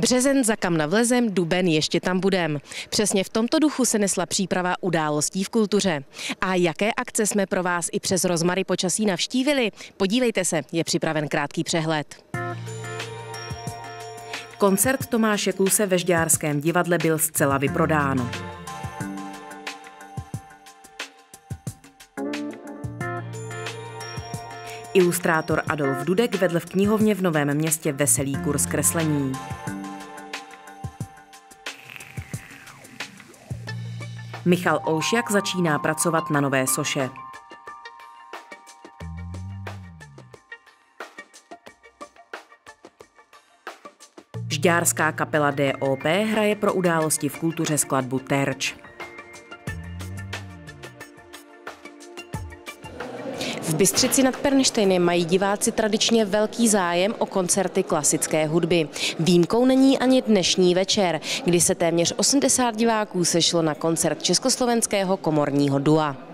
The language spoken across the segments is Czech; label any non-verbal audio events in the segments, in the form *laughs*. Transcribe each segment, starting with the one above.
Březen za kam navlezem, duben ještě tam budem. Přesně v tomto duchu se nesla příprava událostí v kultuře. A jaké akce jsme pro vás i přes rozmary počasí navštívili? Podívejte se, je připraven krátký přehled. Koncert Tomáše Kluse ve Žďárském divadle byl zcela vyprodán. Ilustrátor Adolf Dudek vedl v knihovně v Novém městě veselý kurz kreslení. Michal Olšiak začíná pracovat na nové soše. Žďárská kapela DOP hraje pro události v kultuře skladbu Terč. Bystřici nad Pernštejnem mají diváci tradičně velký zájem o koncerty klasické hudby. Výjimkou není ani dnešní večer, kdy se téměř 80 diváků sešlo na koncert Československého komorního dua.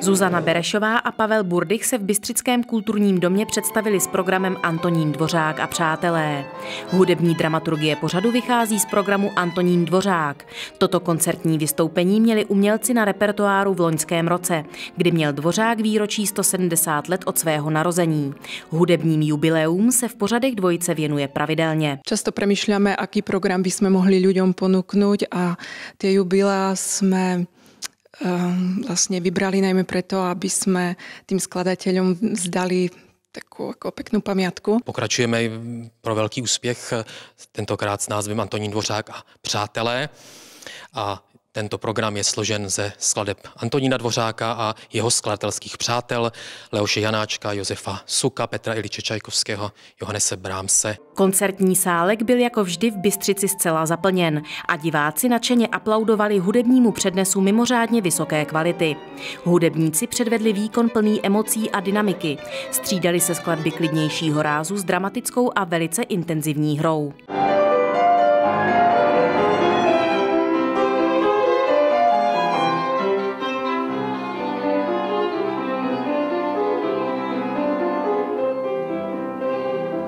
Zuzana Berešová a Pavel Burdych se v Bystřickém kulturním domě představili s programem Antonín Dvořák a přátelé. Hudební dramaturgie pořadu vychází z programu Antonín Dvořák. Toto koncertní vystoupení měli umělci na repertoáru v loňském roce, kdy měl Dvořák výročí 170 let od svého narození. Hudebním jubileum se v pořadech dvojice věnuje pravidelně. Často přemýšláme, aký program bychom mohli lidem ponúknuť a ty jubilea jsme vlastne vybrali najmä preto, aby sme tým skladateľom zdali takovou jako pěknou pamiatku. Pokračujeme pro velký úspěch, tentokrát s názvem Antonín Dvořák a přátelé. A tento program je složen ze skladeb Antonína Dvořáka a jeho skladatelských přátel Leoše Janáčka, Josefa Suka, Petra Iliče Čajkovského, Johannese Brámse. Koncertní sálek byl jako vždy v Bystřici zcela zaplněn a diváci nadšeně aplaudovali hudebnímu přednesu mimořádně vysoké kvality. Hudebníci předvedli výkon plný emocí a dynamiky. Střídali se skladby klidnějšího rázu s dramatickou a velice intenzivní hrou.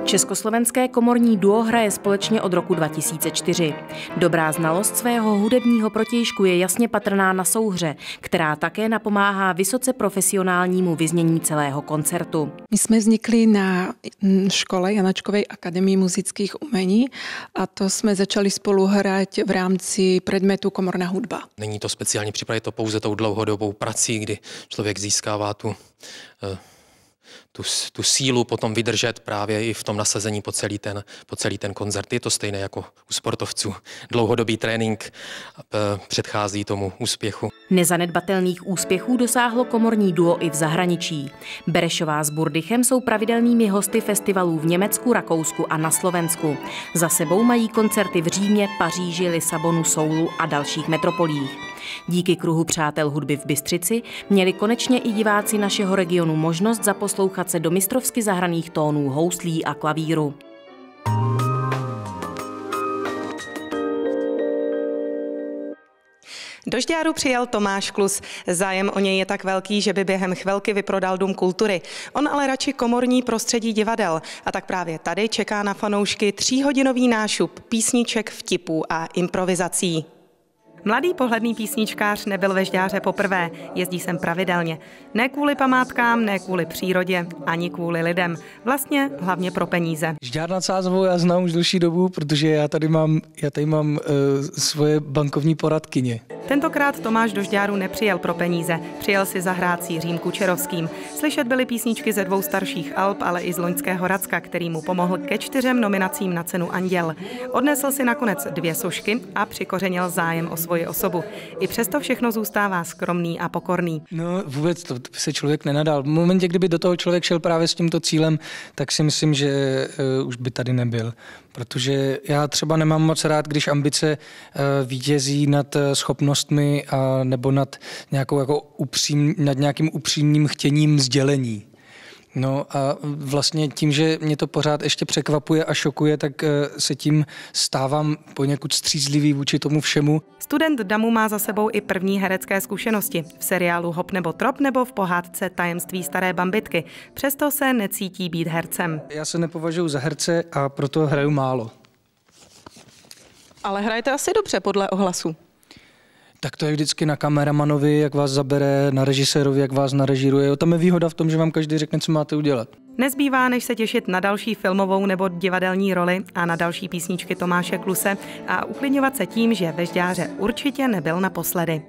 Československé komorní duo hraje společně od roku 2004. Dobrá znalost svého hudebního protějšku je jasně patrná na souhře, která také napomáhá vysoce profesionálnímu vyznění celého koncertu. My jsme vznikli na škole Janačkovej akademii muzických umení a to jsme začali spolu hrát v rámci předmětu komorná hudba. Není to speciálně připravit to pouze tou dlouhodobou prací, kdy člověk získává tu uh, tu, tu sílu potom vydržet právě i v tom nasazení po celý, ten, po celý ten koncert. Je to stejné jako u sportovců. Dlouhodobý trénink předchází tomu úspěchu. Nezanedbatelných úspěchů dosáhlo komorní duo i v zahraničí. Berešová s Burdychem jsou pravidelnými hosty festivalů v Německu, Rakousku a na Slovensku. Za sebou mají koncerty v Římě, Paříži, Lisabonu, Soulu a dalších metropolích. Díky kruhu přátel hudby v Bystřici měli konečně i diváci našeho regionu možnost zaposlouchat se do mistrovsky zahraných tónů houslí a klavíru. Do Žďáru přijel Tomáš Klus. Zájem o něj je tak velký, že by během chvilky vyprodal Dům kultury. On ale radši komorní prostředí divadel. A tak právě tady čeká na fanoušky tříhodinový nášup písniček, vtipů a improvizací. Mladý pohledný písničkář nebyl ve Žďáře poprvé, jezdí sem pravidelně. Ne kvůli památkám, ne kvůli přírodě, ani kvůli lidem. Vlastně hlavně pro peníze. Žďár nad Sázovou já znám už delší dobu, protože já tady mám, já tady mám uh, svoje bankovní poradkyně. Tentokrát Tomáš do Žďáru nepřijel pro peníze, přijel si zahrát s Jiřím Kučerovským. Slyšet byly písničky ze dvou starších Alp, ale i z Loňského Racka, který mu pomohl ke čtyřem nominacím na cenu Anděl. Odnesl si nakonec dvě sošky a přikořenil zájem o svoji osobu. I přesto všechno zůstává skromný a pokorný. No vůbec to se člověk nenadal. V momentě, kdyby do toho člověk šel právě s tímto cílem, tak si myslím, že uh, už by tady nebyl. Protože já třeba nemám moc rád, když ambice uh, vítězí nad uh, schopnostmi a nebo nad, nějakou jako upřím, nad nějakým upřímným chtěním sdělení. No a vlastně tím, že mě to pořád ještě překvapuje a šokuje, tak eh, se tím stávám poněkud střízlivý vůči tomu všemu. Student DAMu má za sebou i první herecké zkušenosti v seriálu Hop nebo Trop nebo v pohádce Tajemství staré bambitky. Přesto se necítí být hercem. Já se nepovažuji za herce a proto hraju málo. Ale hrajete asi dobře podle ohlasu. Tak to je vždycky na kameramanovi, jak vás zabere, na režisérovi, jak vás narežíruje. Tam je výhoda v tom, že vám každý řekne, co máte udělat. Nezbývá, než se těšit na další filmovou nebo divadelní roli a na další písničky Tomáše Kluse a uklidňovat se tím, že Vežďáře určitě nebyl naposledy.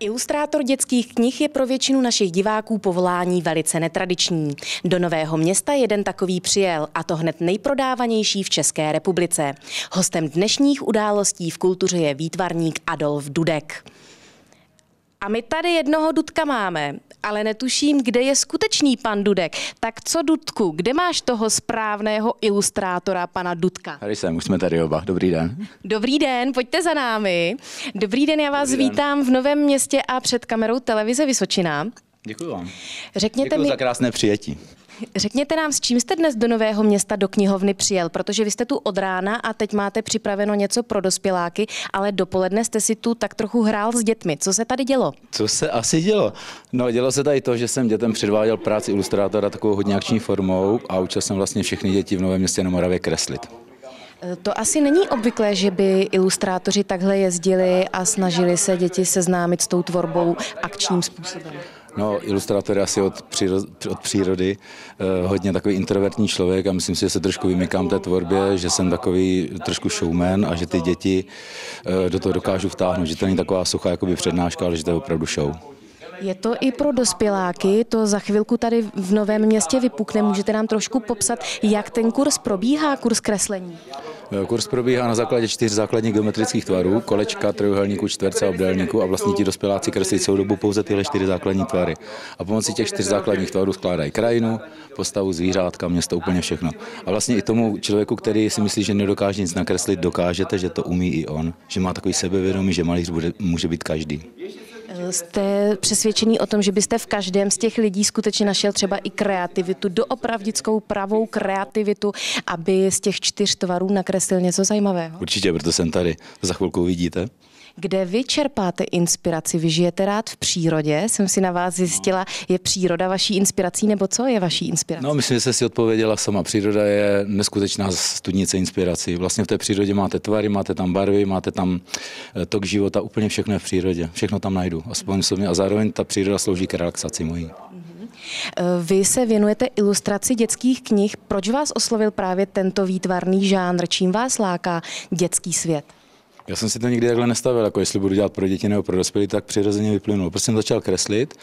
Ilustrátor dětských knih je pro většinu našich diváků povolání velice netradiční. Do Nového města jeden takový přijel, a to hned nejprodávanější v České republice. Hostem dnešních událostí v kultuře je výtvarník Adolf Dudek. A my tady jednoho Dudka máme, ale netuším, kde je skutečný pan Dudek. Tak co Dudku, kde máš toho správného ilustrátora pana Dudka? Tady jsem, už jsme tady oba. Dobrý den. Dobrý den, pojďte za námi. Dobrý den, já vás Dobrý vítám den. v Novém městě a před kamerou televize Vysočina. Děkuji vám. Řekněte Děkuji mi... za krásné přijetí. Řekněte nám, s čím jste dnes do Nového města do knihovny přijel, protože vy jste tu od rána a teď máte připraveno něco pro dospěláky, ale dopoledne jste si tu tak trochu hrál s dětmi. Co se tady dělo? Co se asi dělo? No, dělo se tady to, že jsem dětem předváděl práci ilustrátora takovou hodně akční formou a učil jsem vlastně všechny děti v Novém městě na Moravě kreslit. E, to asi není obvyklé, že by ilustrátoři takhle jezdili a snažili se děti seznámit s tou tvorbou akčním způsobem. No, ilustrátor je asi od, příro, od přírody eh, hodně takový introvertní člověk a myslím si, že se trošku vymykám té tvorbě, že jsem takový trošku showman a že ty děti eh, do toho dokážu vtáhnout, že to není taková suchá jakoby přednáška, ale že to je opravdu show. Je to i pro dospěláky, to za chvilku tady v Novém městě vypukne. Můžete nám trošku popsat, jak ten kurz probíhá, kurz kreslení? Kurz probíhá na základě čtyř základních geometrických tvarů, kolečka, trojuhelníku, čtverce a obdélníku a vlastně ti dospěláci kreslí celou dobu pouze tyhle čtyři základní tvary. A pomocí těch čtyř základních tvarů skládají krajinu, postavu, zvířátka, město, úplně všechno. A vlastně i tomu člověku, který si myslí, že nedokáže nic nakreslit, dokážete, že to umí i on, že má takový sebevědomí, že malíř může být každý. Jste přesvědčený o tom, že byste v každém z těch lidí skutečně našel třeba i kreativitu, doopravdickou pravou kreativitu, aby z těch čtyř tvarů nakreslil něco zajímavého? Určitě, proto jsem tady. Za chvilku uvidíte. Kde vy čerpáte inspiraci? Vy žijete rád v přírodě? Jsem si na vás zjistila, je příroda vaší inspirací nebo co je vaší inspirací? No, myslím, že jste si odpověděla sama. Příroda je neskutečná studnice inspirací. Vlastně v té přírodě máte tvary, máte tam barvy, máte tam eh, tok života, úplně všechno je v přírodě. Všechno tam najdu. Aspoň sobě. A zároveň ta příroda slouží k relaxaci mojí. Mhm. Eh, vy se věnujete ilustraci dětských knih. Proč vás oslovil právě tento výtvarný žánr? Čím vás láká dětský svět? Já jsem si to nikdy takhle nestavil, jako jestli budu dělat pro děti nebo pro dospělé, tak přirozeně vyplynulo. Prostě jsem začal kreslit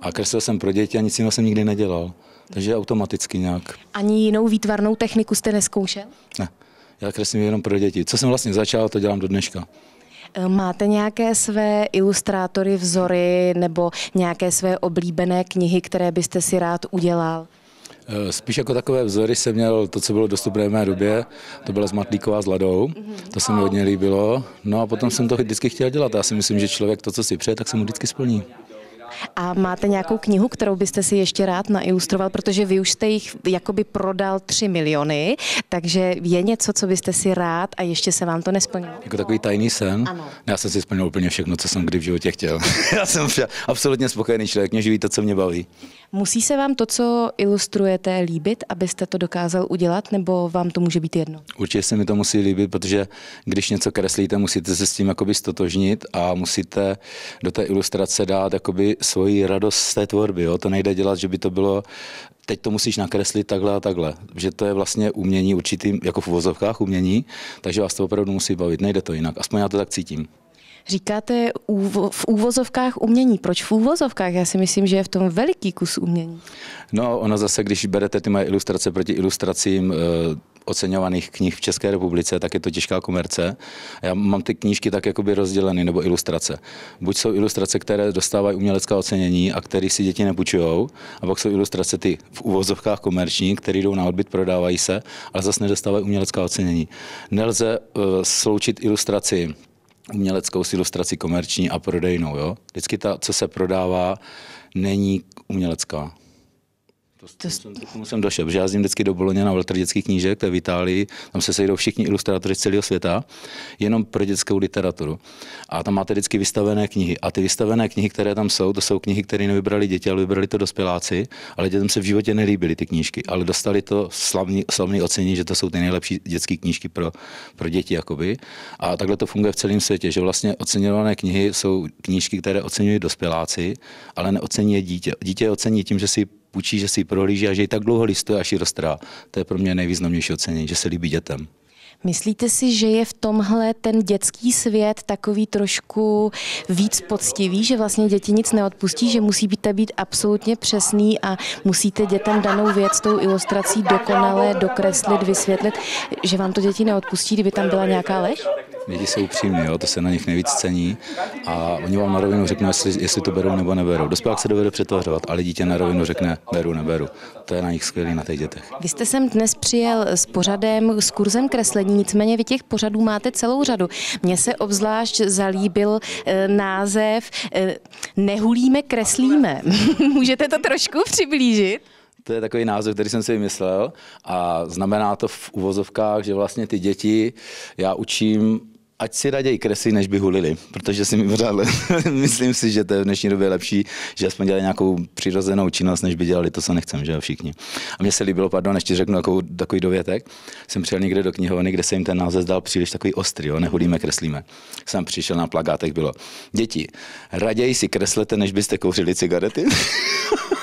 a kreslil jsem pro děti a nic jiného jsem nikdy nedělal. Takže automaticky nějak. Ani jinou výtvarnou techniku jste neskoušel? Ne, já kreslím jenom pro děti. Co jsem vlastně začal, to dělám do dneška. E, máte nějaké své ilustrátory, vzory nebo nějaké své oblíbené knihy, které byste si rád udělal? Eh, spíš jako takové vzory jsem měl to, co bylo dostupné v mé době, to byla Zmatlíková s Ladou, to se mi hodně líbilo, no a potom jsem to vždycky chtěl dělat, já si myslím, že člověk to, co si přeje, tak se mu vždycky splní. A máte nějakou knihu, kterou byste si ještě rád nailustroval, protože vy už jste jich jakoby prodal 3 miliony, takže je něco, co byste si rád a ještě se vám to nesplnilo? Jako takový tajný sen? Ano. Já jsem si splnil úplně všechno, co jsem kdy v životě chtěl. *laughs* Já jsem absolutně spokojený člověk, mě živí to, co mě baví. Musí se vám to, co ilustrujete, líbit, abyste to dokázal udělat, nebo vám to může být jedno? Určitě se mi to musí líbit, protože když něco kreslíte, musíte se s tím jakoby stotožnit a musíte do té ilustrace dát jakoby svoji radost z té tvorby. Jo? To nejde dělat, že by to bylo teď to musíš nakreslit takhle a takhle. Že to je vlastně umění určitým, jako v uvozovkách umění, takže vás to opravdu musí bavit. Nejde to jinak. Aspoň já to tak cítím. Říkáte v úvozovkách umění. Proč v úvozovkách? Já si myslím, že je v tom veliký kus umění. No, ono zase, když berete ty moje ilustrace proti ilustracím eh, oceňovaných knih v České republice, tak je to těžká komerce. Já mám ty knížky tak jakoby rozděleny, nebo ilustrace. Buď jsou ilustrace, které dostávají umělecká ocenění a které si děti nepůjčují, a pak jsou ilustrace ty v uvozovkách komerční, které jdou na odbyt, prodávají se, ale zase nedostávají umělecká ocenění. Nelze uh, sloučit ilustraci uměleckou s ilustrací komerční a prodejnou. Jo? Vždycky ta, co se prodává, není umělecká. To, to, jsem, tomu jsem došel, protože já jezdím vždycky do Boloně na veltr dětských knížek, to je v Itálii, tam se sejdou všichni ilustrátoři z celého světa, jenom pro dětskou literaturu. A tam máte vždycky vystavené knihy. A ty vystavené knihy, které tam jsou, to jsou knihy, které nevybrali děti, ale vybrali to dospěláci, ale dětem se v životě nelíbily ty knížky, ale dostali to slavný, slavný ocení, že to jsou ty nejlepší dětské knížky pro, pro děti. Jakoby. A takhle to funguje v celém světě, že vlastně oceňované knihy jsou knížky, které oceňují dospěláci, ale neocení je dítě. Dítě ocení tím, že si půjčí, že si ji prohlíží a že ji tak dlouho listuje, až ji roztrá. To je pro mě nejvýznamnější ocenění, že se líbí dětem. Myslíte si, že je v tomhle ten dětský svět takový trošku víc poctivý, že vlastně děti nic neodpustí, že musíte být absolutně přesný a musíte dětem danou věc tou ilustrací dokonale dokreslit, vysvětlit, že vám to děti neodpustí, kdyby tam byla nějaká lež? Lidi jsou upřímní, jo, to se na nich nejvíc cení a oni vám na rovinu řeknou, jestli, jestli to berou nebo neberou. Dospělák se dovede přetvařovat, ale dítě na rovinu řekne beru, neberu. To je na nich skvělé na těch dětech. Vy jste sem dnes přijel s pořadem, s kurzem kreslení, nicméně vy těch pořadů máte celou řadu. Mně se obzvlášť zalíbil e, název e, Nehulíme, kreslíme. *laughs* Můžete to trošku přiblížit? To je takový název, který jsem si vymyslel a znamená to v uvozovkách, že vlastně ty děti já učím ať si raději kreslí, než by hulili, protože si mi pořád *laughs* myslím si, že to je v dnešní době lepší, že aspoň dělají nějakou přirozenou činnost, než by dělali to, co nechcem, že jo, všichni. A mně se líbilo, pardon, ještě řeknu takovou, takový dovětek. Jsem přijel někde do knihovny, kde se jim ten název dal příliš takový ostrý, jo, nehulíme, kreslíme. Jsem přišel na plagátech, bylo, děti, raději si kreslete, než byste kouřili cigarety. *laughs*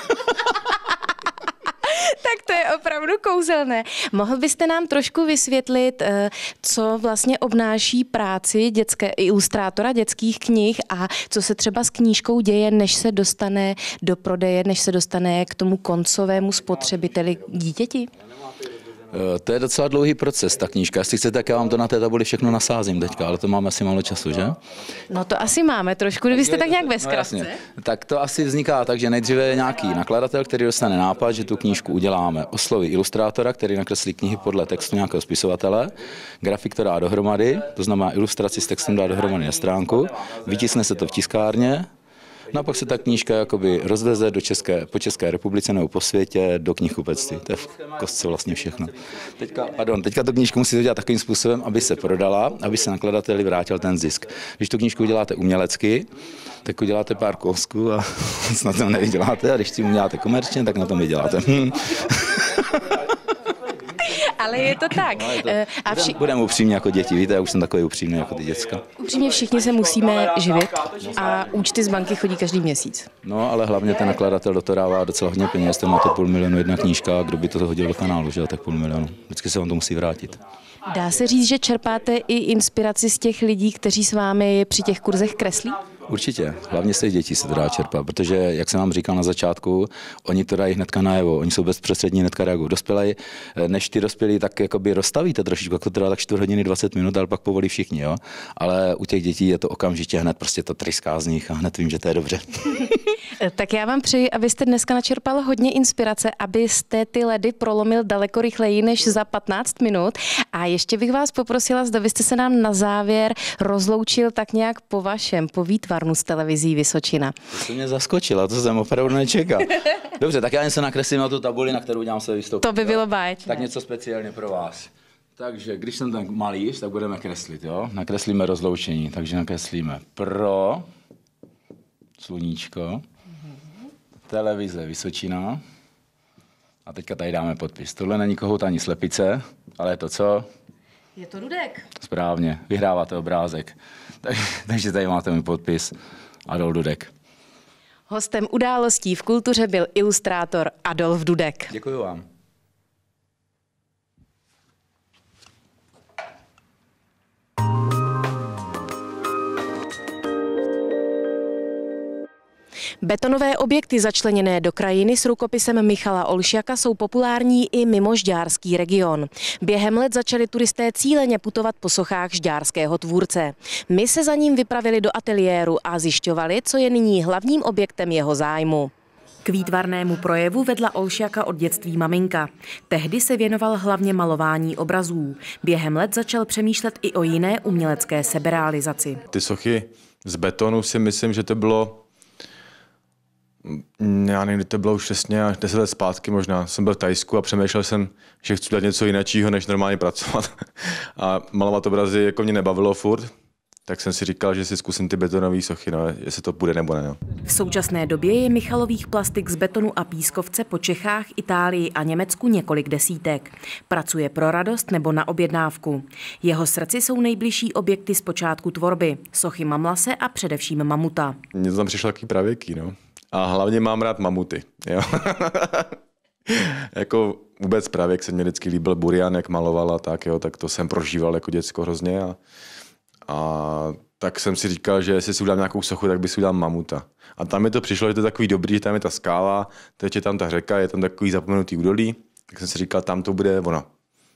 opravdu kouzelné. Mohl byste nám trošku vysvětlit, eh, co vlastně obnáší práci dětské ilustrátora dětských knih a co se třeba s knížkou děje, než se dostane do prodeje, než se dostane k tomu koncovému spotřebiteli dítěti? Eh, to je docela dlouhý proces, ta knížka. Jestli chcete, tak já vám to na té tabuli všechno nasázím teďka, ale to máme asi málo času, že? No to asi máme trošku, kdybyste tak nějak ve zkratce. No, tak to asi vzniká tak, že nejdříve je nějaký nakladatel, který dostane nápad, že tu knížku uděláme. Osloví ilustrátora, který nakreslí knihy podle textu nějakého spisovatele, grafik to dá dohromady, to znamená ilustraci s textem dá dohromady na stránku, vytisne se to v tiskárně, No a pak se ta knížka jakoby rozveze do České, po České republice nebo po světě do knihkupectví. To je v kostce vlastně všechno. Teďka, pardon, teďka tu knížku musíte dělat takovým způsobem, aby se prodala, aby se nakladateli vrátil ten zisk. Když tu knížku uděláte umělecky, tak uděláte pár kousků a *laughs* snad to nevyděláte. A když si uděláte komerčně, tak na tom vyděláte. *laughs* ale je to tak. *laughs* No, je to, eh, a vši... Budeme upřímní jako děti, víte, já už jsem takový upřímný jako ty děcka. Upřímně všichni se musíme živit a účty z banky chodí každý měsíc. No, ale hlavně ten nakladatel do toho dává docela hodně peněz, ten má to půl milionu jedna knížka, kdo by to hodil do kanálu, že tak půl milionu. Vždycky se vám to musí vrátit. Dá se říct, že čerpáte i inspiraci z těch lidí, kteří s vámi při těch kurzech kreslí? Určitě, hlavně z těch dětí se to dá čerpat, protože, jak jsem vám říkal na začátku, oni to dají hnedka najevo, oni jsou bezprostřední, hnedka reagují. Dospělí, než ty dospělí, tak jakoby rozstavíte trošičku, jako to trvá tak 4 hodiny 20 minut, ale pak povolí všichni, jo. Ale u těch dětí je to okamžitě hned prostě to tryská z nich a hned vím, že to je dobře. *laughs* tak já vám přeji, abyste dneska načerpal hodně inspirace, abyste ty ledy prolomil daleko rychleji než za 15 minut. A ještě bych vás poprosila, zda byste se nám na závěr rozloučil tak nějak po vašem, po výtvarnu s televizí Vysočina. To mě zaskočila, to jsem opravdu nečekal. *laughs* Dobře, tak já jen se nakreslím na tu tabuli, na kterou udělám své vystoupení. To by bylo báječné. Tak něco speciálně pro vás. Takže když jsem ten malý, tak budeme kreslit, jo? Nakreslíme rozloučení, takže nakreslíme pro sluníčko, televize Vysočina a teďka tady dáme podpis. Tohle není kohout ani slepice, ale je to co? Je to Dudek. Správně, vyhráváte obrázek. *laughs* Tak, takže tady máte můj podpis Adolf Dudek. Hostem událostí v kultuře byl ilustrátor Adolf Dudek. Děkuji vám. Betonové objekty začleněné do krajiny s rukopisem Michala Olšiaka jsou populární i mimo Žďárský region. Během let začali turisté cíleně putovat po sochách žďárského tvůrce. My se za ním vypravili do ateliéru a zjišťovali, co je nyní hlavním objektem jeho zájmu. K výtvarnému projevu vedla Olšiaka od dětství maminka. Tehdy se věnoval hlavně malování obrazů. Během let začal přemýšlet i o jiné umělecké seberealizaci. Ty sochy z betonu si myslím, že to bylo já nevím, to bylo už přesně až 10 let zpátky možná. Jsem byl v Tajsku a přemýšlel jsem, že chci dělat něco jiného, než normálně pracovat. *laughs* A malovat obrazy jako mě nebavilo furt, tak jsem si říkal, že si zkusím ty betonové sochy, no, jestli to bude nebo ne. No. V současné době je Michalových plastik z betonu a pískovce po Čechách, Itálii a Německu několik desítek. Pracuje pro radost nebo na objednávku. Jeho srdci jsou nejbližší objekty z počátku tvorby. Sochy mamlase a především mamuta. Mně to tam přišlo takový pravěký, no. A hlavně mám rád mamuty. Jo? *laughs* jako vůbec pravěk se mě vždycky líbil Burian, jak malovala, tak jo, tak to jsem prožíval jako děcko hrozně a, a tak jsem si říkal, že jestli si udělám nějakou sochu, tak by si udělal mamuta. A tam mi to přišlo, že to je takový dobrý, že tam je ta skála, teď je tam ta řeka, je tam takový zapomenutý údolí, tak jsem si říkal, tam to bude ono.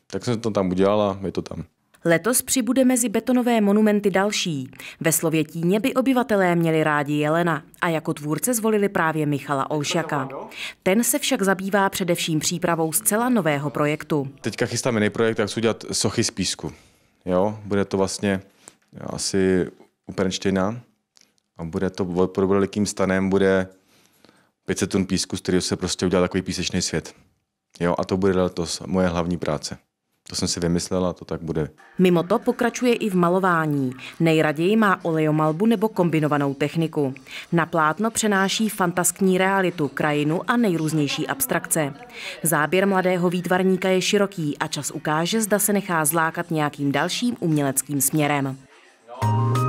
Tak jsem to tam udělal a je to tam. Letos přibude mezi betonové monumenty další. Ve Slovětíně by obyvatelé měli rádi Jelena a jako tvůrce zvolili právě Michala Olšaka. Ten se však zabývá především přípravou zcela nového projektu. Teďka chystám jiný projekt, jak chci udělat sochy z písku. Jo, bude to vlastně asi u Pernštejna a bude to pod velikým stanem, bude 500 tun písku, z kterého se prostě udělá takový písečný svět. Jo, a to bude letos moje hlavní práce. To jsem si vymyslela, to tak bude. Mimo to pokračuje i v malování. Nejraději má olejomalbu nebo kombinovanou techniku. Na plátno přenáší fantaskní realitu, krajinu a nejrůznější abstrakce. Záběr mladého výtvarníka je široký a čas ukáže, zda se nechá zlákat nějakým dalším uměleckým směrem. No.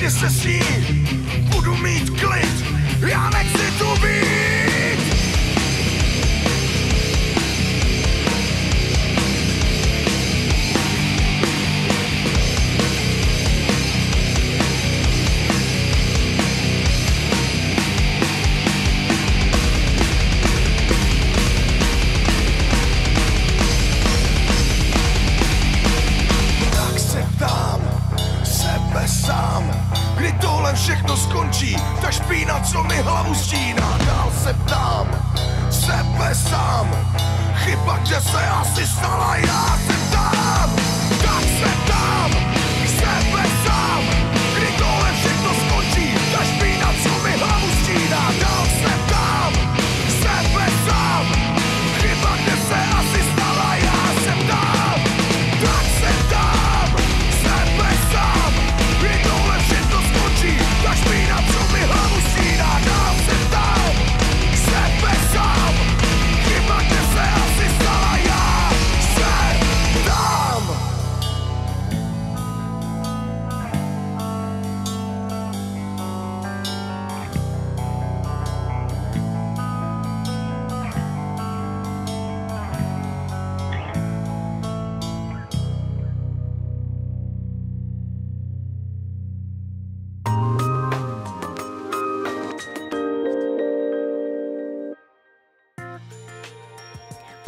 jistě se s ní budu mít klid, já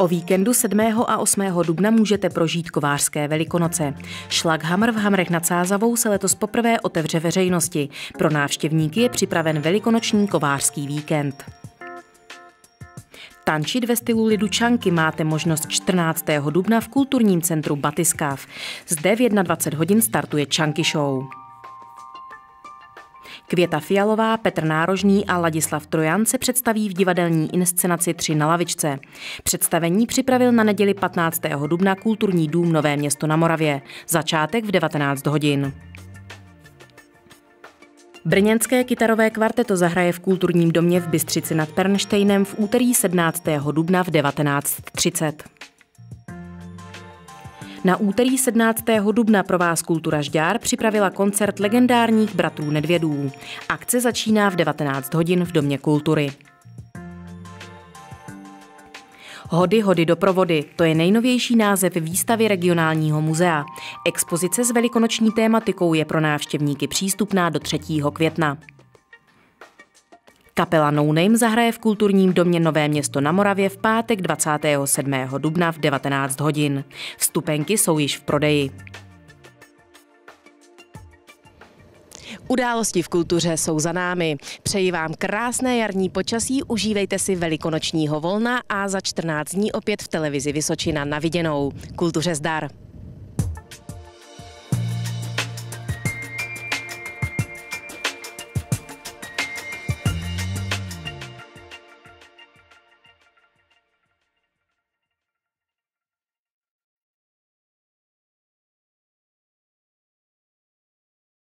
O víkendu 7. a 8. dubna můžete prožít kovářské velikonoce. Šlaghamr v Hamrech nad Sázavou se letos poprvé otevře veřejnosti. Pro návštěvníky je připraven velikonoční kovářský víkend. Tančit ve stylu lidu čanky máte možnost 14. dubna v kulturním centru Batiskáv. Zde v 21 hodin startuje Čanky Show. Květa Fialová, Petr Nárožný a Ladislav Trojan se představí v divadelní inscenaci Tři na lavičce. Představení připravil na neděli 15. dubna Kulturní dům Nové město na Moravě. Začátek v 19 hodin. Brněnské kytarové kvarteto zahraje v kulturním domě v Bystřici nad Pernštejnem v úterý 17. dubna v 19.30. Na úterý 17. dubna pro vás Kultura Žďár připravila koncert legendárních bratrů Nedvědů. Akce začíná v 19 hodin v Domě kultury. Hody, hody do provody, to je nejnovější název výstavy regionálního muzea. Expozice s velikonoční tématikou je pro návštěvníky přístupná do 3. května. Kapela No Name zahraje v kulturním domě Nové město na Moravě v pátek 27. dubna v 19 hodin. Vstupenky jsou již v prodeji. Události v kultuře jsou za námi. Přeji vám krásné jarní počasí, užívejte si velikonočního volna a za 14 dní opět v televizi Vysočina na viděnou. Kultuře zdar.